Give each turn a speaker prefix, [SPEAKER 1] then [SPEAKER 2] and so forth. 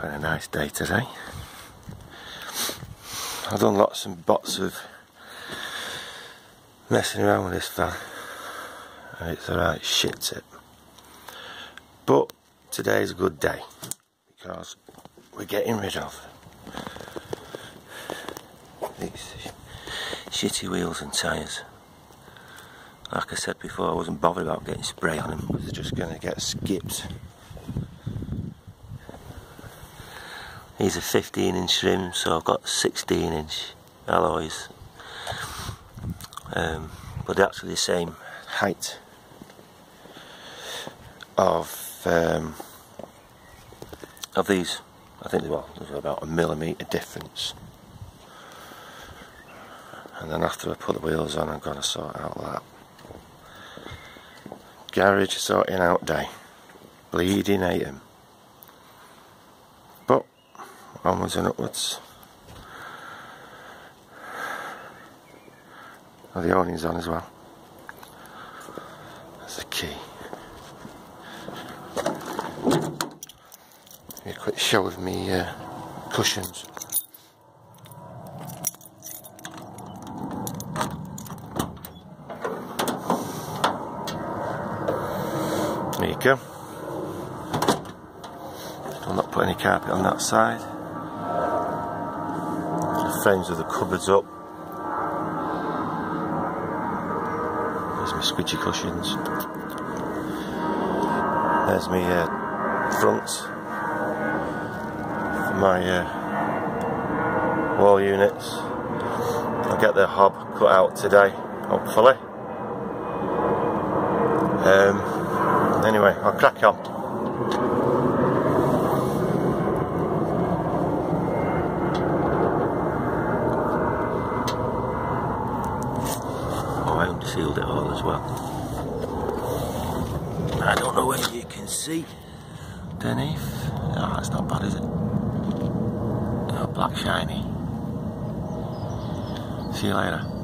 [SPEAKER 1] Had a nice day today. I've done lots and lots of messing around with this van and it's a right shit tip. But today's a good day because we're getting rid of these shitty wheels and tyres. Like I said before, I wasn't bothered about getting spray on them because they're just going to get skipped. These are 15 inch rims, so I've got 16 inch alloys. Um, but they're actually the same height of um, of these. I think well, there's about a millimetre difference. And then after I put the wheels on, I'm going to sort out that. Garage sorting out day. Bleeding him. Onwards and upwards. Oh, the awning's on as well. That's the key. a quick show of me uh, cushions. There you go. Still not put any carpet on that side. Frames of the cupboards up. There's my squidgy cushions. There's my uh, fronts my uh, wall units. I'll get the hob cut out today, hopefully. Um, Anyway, I'll crack on. Oh, I it all as well. I don't know whether you can see underneath. No, that's not bad, is it? Oh, black shiny. See you later.